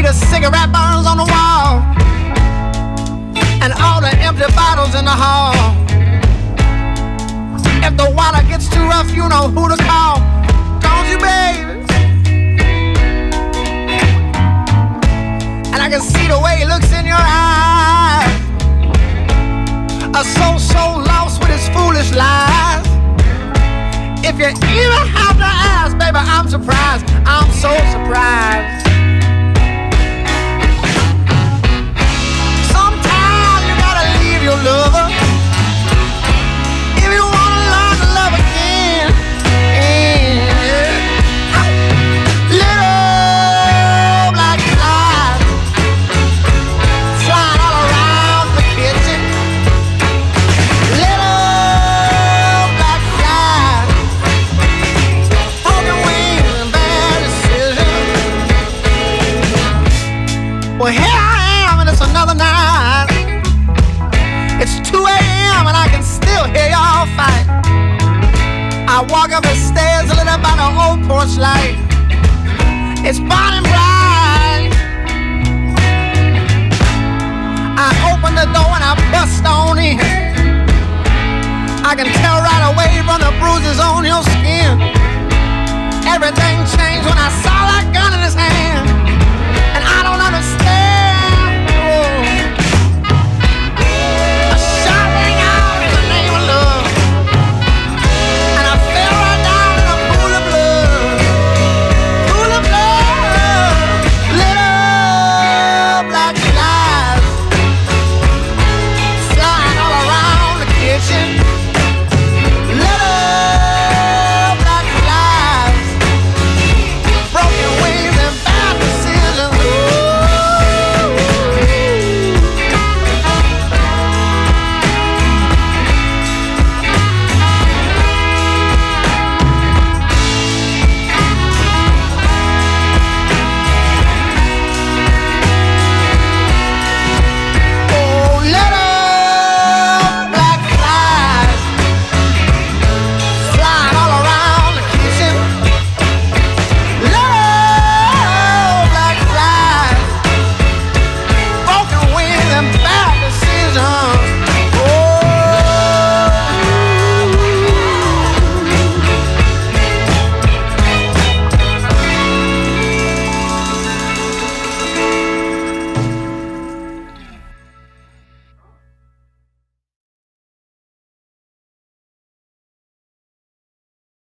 see the cigarette burns on the wall and all the empty bottles in the hall. If the water gets too rough, you know who to call. Don't you, baby? And I can see the way he looks in your eyes. A soul so lost with his foolish lies. If you even have to ask, baby, I'm surprised. I'm so surprised. Here I am, and it's another night. It's 2 a.m. and I can still hear y'all fight. I walk up the stairs lit up by the old porch light. It's burning bright. I open the door and I bust on in. I can tell right away from the bruises on your skin. Everything changed when I saw.